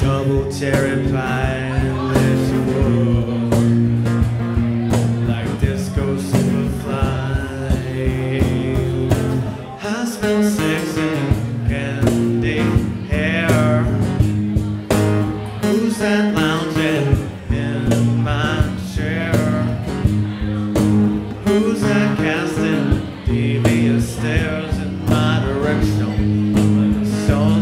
Double terrified this. Like disco superfly.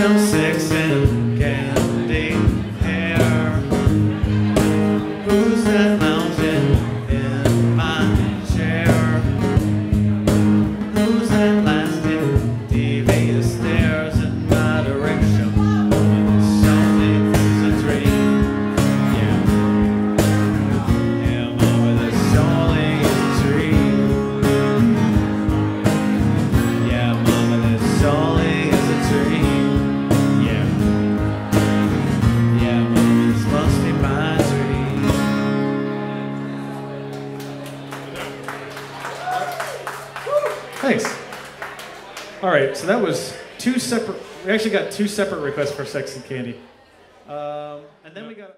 till six Thanks. All right, so that was two separate, we actually got two separate requests for Sex and Candy. Um, and then we got.